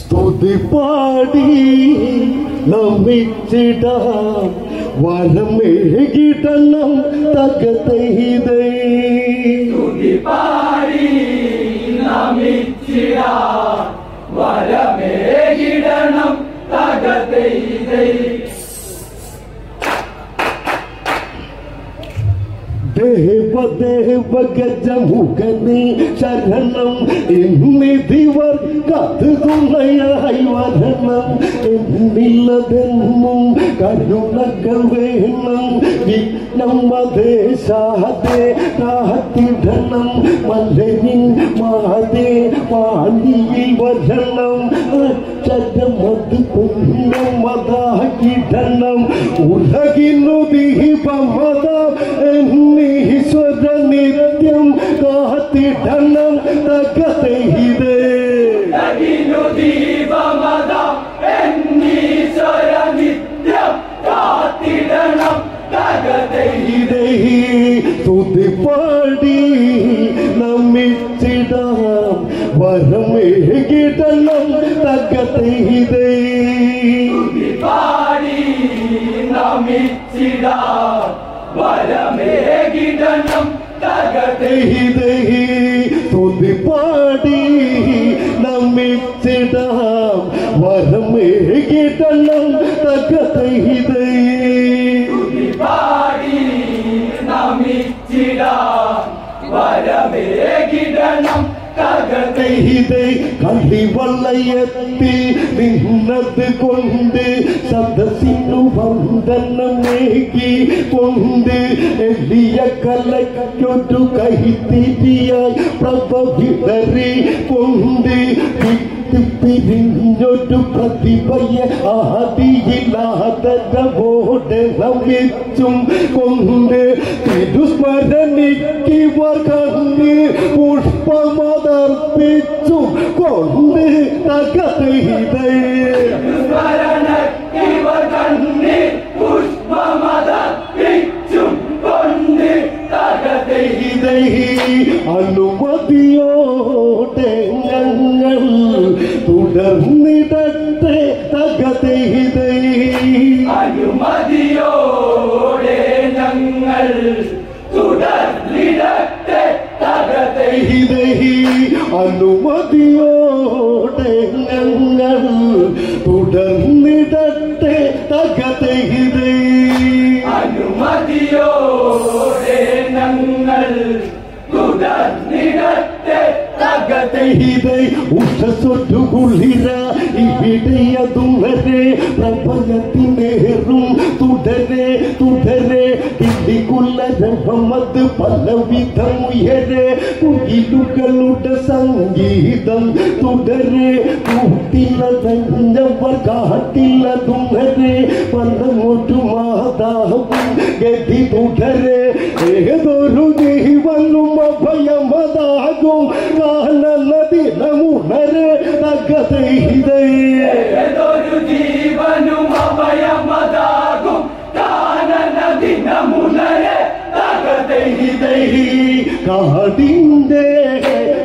സ്തുതി പാടി നമിച്ചിടാം വരമേകിടണം തകതൈതൈ പാടി നമിച്ചിടാൻ വരമേകിടണം തകതൈതൈ ദേവദേവ ഗജമുഖനി ശരണം എന്നിതിവർ കത്തുതുണയായി വരണം എന്നില്ലതെന്നും കരുണകൾ വേണം വിഘ്നം വദേശാതെ കാത്തിടണം മല്ലരിൻ മാതേ വാണിയിൽ വരണം അക്ഷരമത് പുണ്യം മതാകിടണം ഉലകിനു ദീപമത എന്നീശ്വര നിത്യം കാത്തിടണം തകതൈതേ ദീപമത എന്നീശ്വര നിത്യം കാത്തിടണം തകതൈതൈ തുതി പാടി നമിച്ചിടാം വരമേകിടണം கடைதகி துதி பாடி நம்மிச்சிடாம் வரமே கேட்டல்லம் தக்க தைதை துதி பாடி நம்மிச்சிடாம் வரமே கிடலம் இதை கல்வி வல்லயத்தி நின்னது கொண்டு சதசின்னு வந்தன்னேகி கொண்டு எல்லிய கலைக்கொண்டு கை தீட்டியாய் பிரபவிதறி கொண்டு വിട്ട് പിരിഞ്ഞൊരു പ്രതിഭയെ ആദിയില്ലാതോടെ നമിച്ചും കൊണ്ട് തിരുസ്മരണിക്കിവർ കണ്ണി പുഷ്പമതർപ്പിച്ചും കൊണ്ട് തകതൈതേ സ്മരണക്കിവർ കണ്ണി പുഷ്പമതപ്പിച്ചും കൊണ്ട് തകതൈ അനുമതിയോടെ ഞങ്ങൾ കിളികുള്ളരമത് പലവിധം ഉയരെ കുയിലുകളുടെ സംഗീതം തുടരെ കൂട്ടിലതഞ്ഞവർ കാട്ടിലതും വരെ പലമൊരു മാതാവും ഗതി തുടരെ ഏതൊരു ജീവനും അഭയമതാകും കാലനദിനമുണരെ തകതൈതേ नहीं कहा दे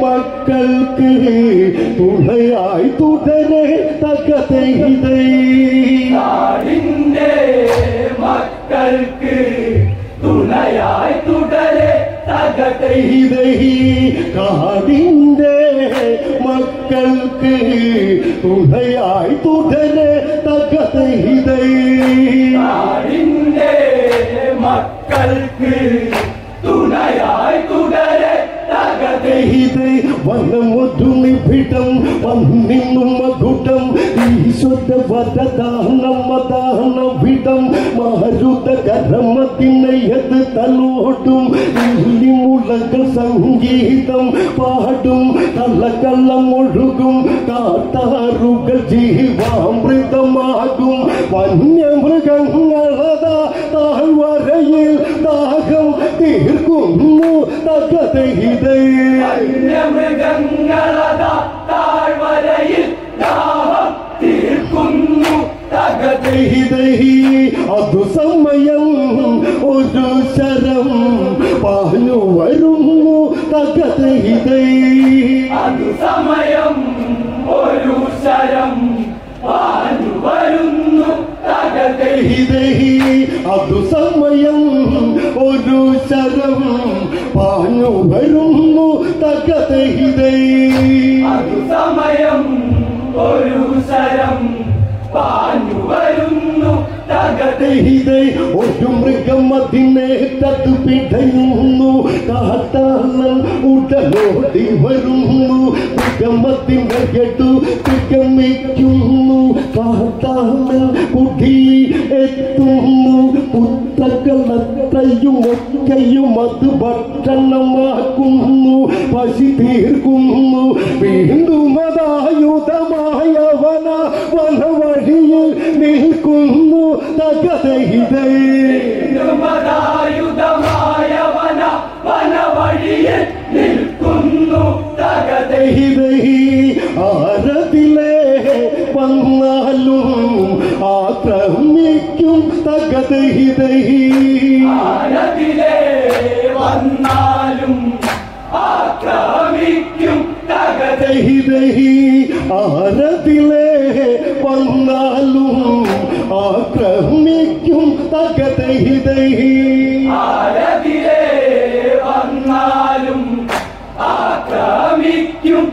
மக்களுக்கு துணையாய் துடனே தக்கத்தை இதை மக்களுக்கு துணையாய் துடனே தகத்தை இதை காடிந்தே மக்களுக்கு துணையாய் துடனே தகத்தை இதை மக்களுக்கு തകതൈ ഇത് വനമൊരു നിബിഡം വന്നിന്നും മകുടം ഈശ്വര വരദാനം മദാന വിടം മാരുത കരമത്തിനയത് തലോടും മുളകൾ സംഗീതം പാടും കള്ളക്കള്ളം ഒഴുകും കാട്ടാറുകൾ ജീവാമൃതമാകും വന്യമൃഗങ്ങളതാ തകതൈതൈ വന്യമൃഗങ്ങളതാ ദാഹം തീർക്കുന്നു അതു സമയം ഒരു ശരം പാഞ്ഞു വരുന്നു. തകതൈതൈ അത് ഒരു ശരം അതു സമയം ഒരു ശരം പാഞ്ഞു വരുന്നു തകതഹിതൈ അതു സമയം ഒരു ശരം പാ തകതേ ഹിതൈ ഒരു മൃഗം അതിനെ തത്തു പിടയുന്നു കാട്ടാളൻ ഉടലോടി വരുന്നു മൃഗം അതിനെ എടു തികമിക്കുന്നു കാട്ടാളൻ കുടി എത്തുന്നു പുത്രകളത്രയും ഒക്കെയും അത് ഭക്ഷണമാക്കുന്നു പശി തീർക്കുന്നു വീണ്ടും അതായുധമായവന വനവഴിയിൽ നിൽക്കുന്നു തകതഹിതേ മതായുധമായവന വനവഴിയിൽ നിൽക്കുന്നു ആരതിലേ വന്നാലും ആക്രമിക്കും തകതഹിതൈ ആരതിലേ വന്നാലും ആക്രമിക്കും തകതേ തകതഹിതൈ ആരതിലേ വന്നാലും ആക്രമിക്കും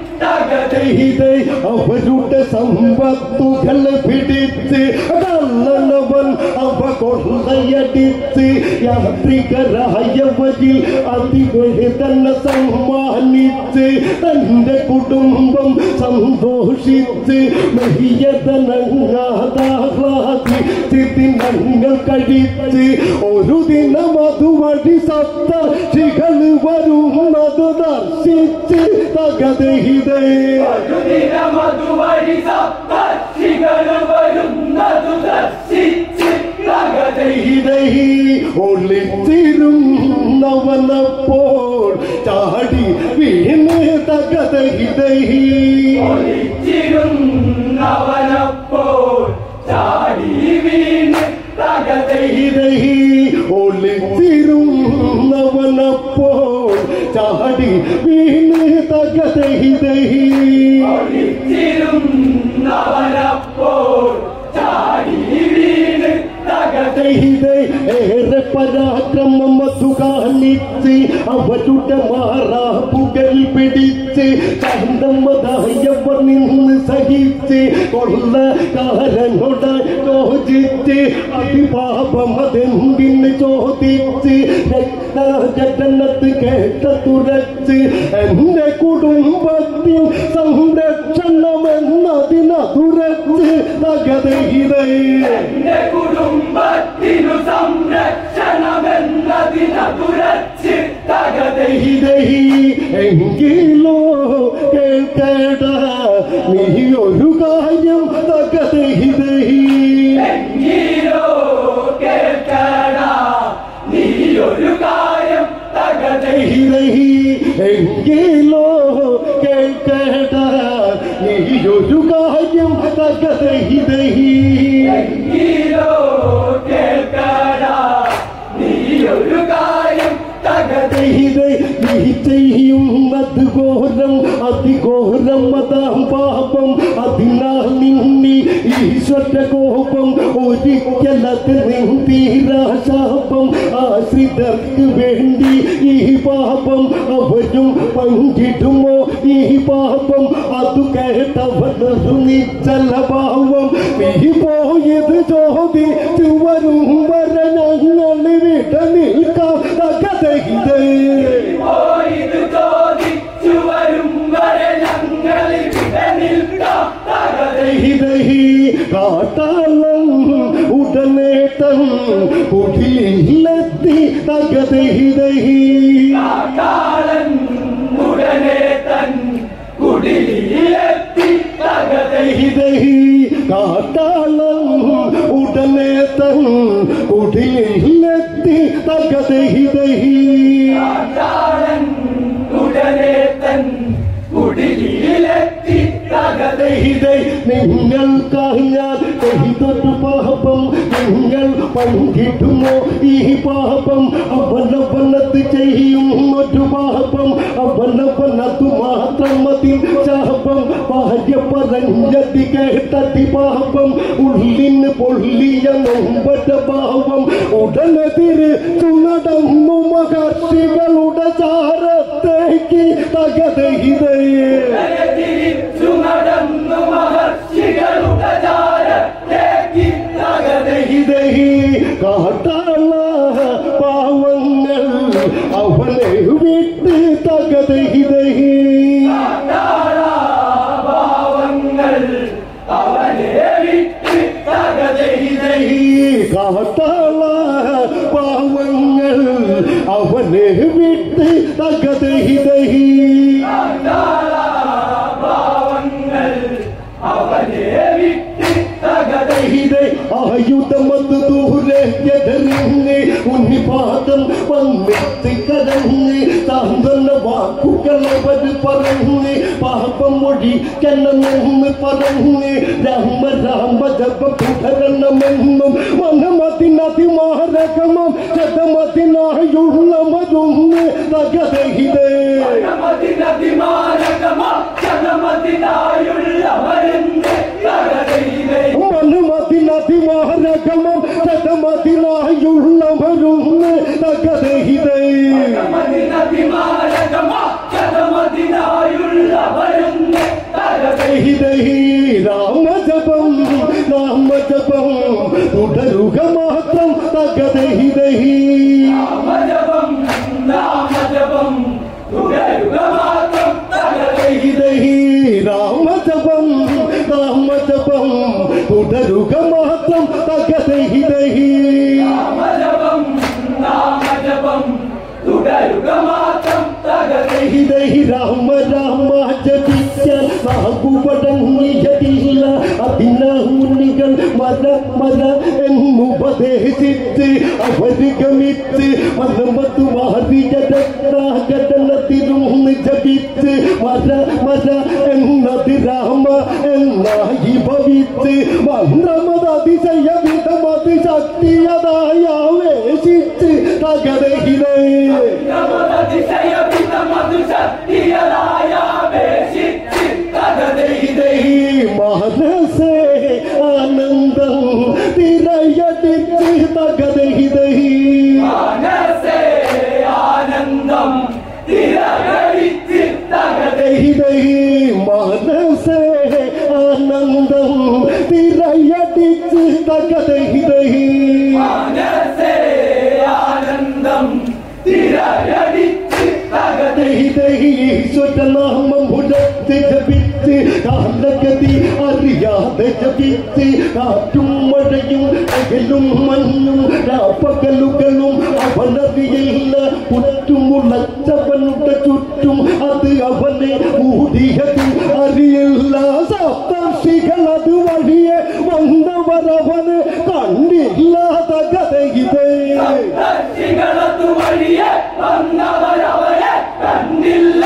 അവരുടെ സമ്പത്തുകൾ പിടിച്ച് കള്ളനവൻ അവ കൊള്ളയടിച്ച് യാത്രികരായവരിൽ അതിവേദന സമ്മാനിച്ച് തന്റെ കുടുംബം സന്തോഷിച്ച് മെയ്യതനങ്ങാതാഹ്ലാദിച്ച് ദിനങ്ങൾ കഴിച്ച് ഒരു ദിനം അതുവഴി സപ്തർഷികൾ വരുന്നത് ദർശിച്ച് തകതഹിതേ ഒരു ദിനമതുവഴി സപ്തർഷികൾ വരുന്നതു ദർശിച്ച് ഒളിച്ചിരുന്നവനപ്പോൾ ചാടി വീണ് തകതഹിതഹി ചോദിച്ച് അതിപാപം അതെന്തിന് ചോദിച്ച് രക്തഘടനത്ത് കേട്ട തുരച്ച് എന്റെ കുടുംബത്തിൽ സംരക്ഷണമെന്നതിനതുരച്ച് തകതയിതേ എന്റെ കുടുംബത്തിനു സംരക്ഷണമെന്നതിനതുരച്ച് തകതേ ഇതഹി എങ്കിലോ കേട്ടേടാ നീ ഒരു കാര്യം തകതഹിതഹി എങ്കിലോ കേൾക്കേട നീ ഒരു കാര്യം തകതഹിതഹി എങ്കിലോ കാര്യം ചെയ്യുന്നത് ഘോരം അതിഘോരം അതാം പാപം അതിനാൽ നിന്നി ഈശ്വര കോപം ഒരിക്കലത് നിന്തീരാശാപം ആശ്രിതർക്ക് വേണ്ടി ഈ പാപം അവരും പങ്കിടുമോ ഈ പാപം അതു കേട്ടവനൊരു നിശ്ചല ഭാവം നീ പോയത് ചോദിച്ചു വരും വര കാട്ടാളം ഉടനേട്ടം കുടിലെത്തി തകതേ കാട്ടാളം ഉടനേട്ടം കുടിലെത്തി തകതഹി ദഹി കാട്ടാളൻ ഉടനെ ദഹിതൈ നിങ്ങൾക്കായി ഞാൻ ദഹിതൊരു പാപം നിങ്ങൾ പങ്കിടുമോ ഈ പാപം അവനവനത്ത് ചെയ്യും ഒരു പാപം അവനവനതു മാത്രം മതിൽ ശാപം ഭാര്യ പറഞ്ഞതി കേട്ടതി പാപം ഉള്ളിന് പൊള്ളിയ നൊമ്പര ഭാവം ഉടനെതിര് നടന്നു മഹർഷികളുടെ ചാരത്തേക്ക് തകതയിതയേ Trágate, hijita, hijita. नवद पर हुए पाप मोड़ी कन नहुम पर हुए रहम राम जब पुठर नमहुम मन मति नति महर कमम जद मति नाह युहल मदुम तगत ही दे मन मति नति महर कमम जद मति नाह ఔదరుగ మహత్వం తగ్గ దేహి దేహి దేహి దేహి రామ రామ జపించ మహబూబ డంగి നാകുപടങ്ങിയതില്ല അതിനാ മുന്നികൾ മര മര എന്നുപദേശിച്ച് അവര് ഗമിച്ച് മനമതു മാറിയടത്തിരുന്ന് ജപിച്ച് മര മര എന്നത് രാമ എന്നായി ഭവിച്ച് മന്ത്രമത് അതിശയ വിധമത് ശക്തിയതായ ആവേശിച്ച് തകരഹിതേ തകതയി ഈശ്വരനാമം ഉടച്ച് ജപിച്ച് കാലഗതി അറിയാതെ ജപിച്ച് കാറ്റും മഴയും അകലും മഞ്ഞും രാപ്പകലുകളും അവനറിയില്ല ചുറ്റുമുളച്ചവനുടെ ചുറ്റും അത് അവനെ മൂടിയതും അറിയില്ല സപ്തർഷികൾ അത് വഴിയെ വന്നവരവന് കണ്ടില്ലാത്ത കഥയിതേ ദർശികളതു വഴിയെ വന്നവരവരെ കണ്ടില്ല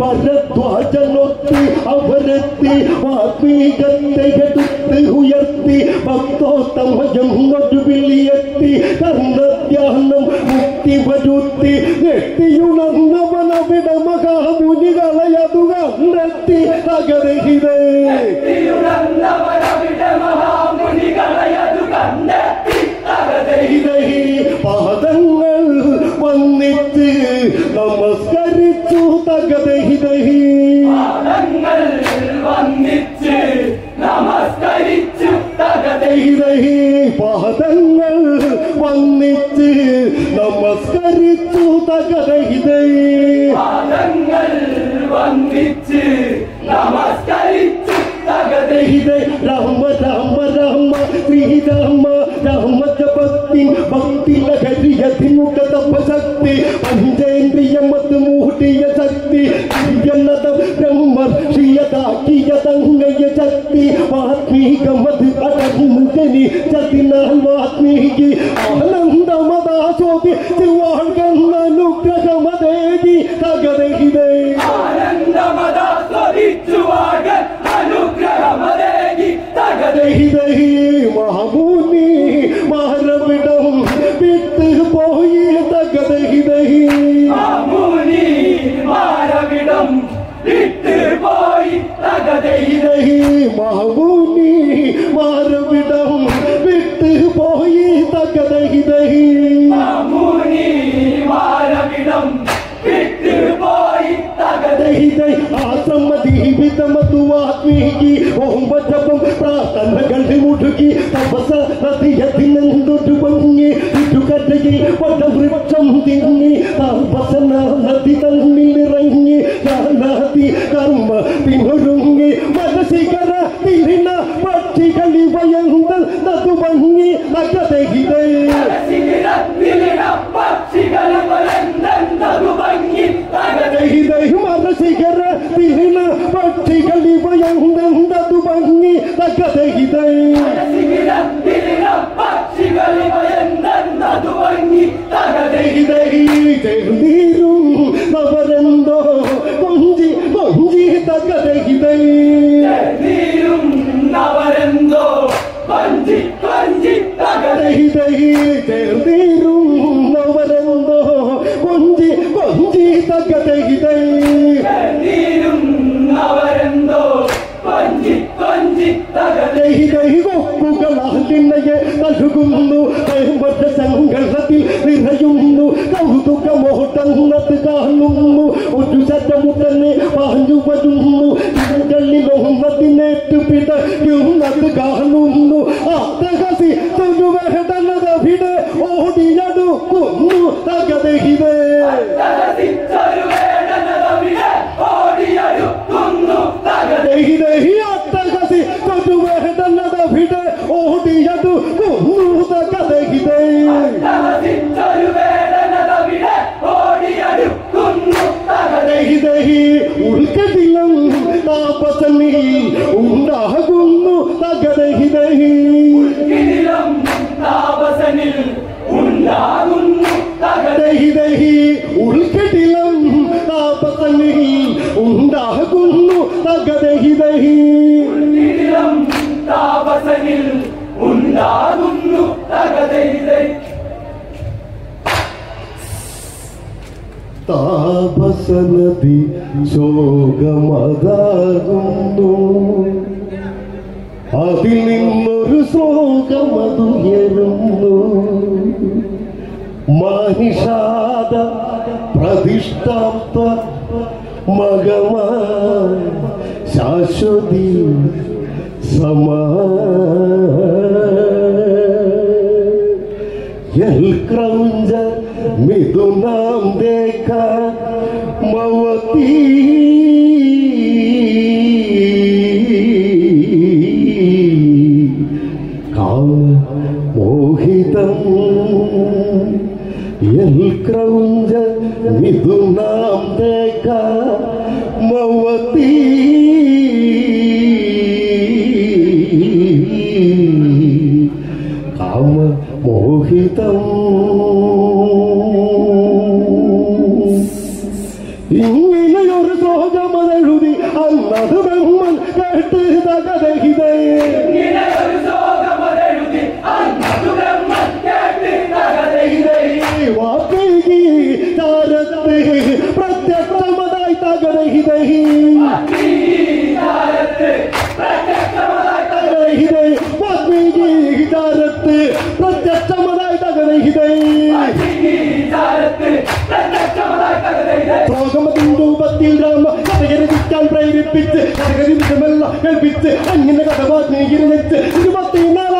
பரத்வாஜனொத்தி அவரத்தி ஆத்மீகத்தை எடுத்து உயர்த்தி பக்தோ தமயம் ஒரு விழியத்தி தந்த தியானம் முக்தி வருத்தி நெட்டியுணர்ந்தவன் அவிட மகாமுனிகளை அது கண்டத்தி தகருகிறே நெட்டியுணர்ந்தவன் அவிட மகாமுனிகளை அது கண்டத்தி தகருகிறே பாதங்கள் வந்தித்து நமஸ்காரம் തകതഹിതഹി പാദങ്ങൾ വന്നിച്ച് നമസ്കരിച്ചു തകതയി ഇതഹി പാദങ്ങൾ വന്നിട്ട് നമസ്കരിച്ചു തകതഹിതഹി उमर अदा की यदंग जत्ती आत्मीक मद अटमुंजनी जतिन आत्मीक आनंद मदासोति सिवाहंगना ಆತ್ಮೀಗಿ ಓಂ ಬಜಪಂ ಪ್ರಾತನ ಗಂಡಿ ಮುಡುಕಿ ತಪಸ ರತಿಯತಿ ನಂದುಡು ಬಂಗಿ ಇಟ್ಟು ಕಟ್ಟಿಗೆ ಪಡ ವೃಕ್ಷಂ ತಿನ್ನಿ ತಪಸನ ನದಿ ತನ್ನಿ ನಿರಂಗಿ ನಾನಾತಿ ಕರ್ಮ ತಿನ್ನುರುಂಗಿ ಮನಸಿಗರ ತಿರಿನ ಪಕ್ಷಿಗಳಿ ವಯಂದಲ್ ನದು ಬಂಗಿ ನಗದೆ ಹಿಡೈ തകതേ മനസികര തിരിണ പക്ഷികൾ വരന്തു ഭംഗി തകതേ നീരും നവരെന്തോ കൊഞ്ചി കൊഞ്ചി തകതഹിതേ നീരും നവരെന്തോ കൊഞ്ചി കൊഞ്ചി തകതേ ചേർന്നീരും Kau hutukamu hutang nat kahlungmu, ujusat jamutan തകതഹി dahi താപസനിൽ ഉണ്ടാകുന്നു താപസനദി ശോകമതാകുന്നു. അതിൽ നിന്നൊരു ശ്ലോകമതുയരുന്നു മഹിഷാദ പ്രതിഷ്ഠാപ്ത മഗമ আসদিন সমা രൂപത്തിൽ കഥകരിക്കാൻ പ്രേരിപ്പിച്ച് കഥകരിതമെല്ലാം കേൾപ്പിച്ച് അങ്ങനെ കഥ വാത്മീകി രചിച്ച് ഇരുപത്തിനാലായിരം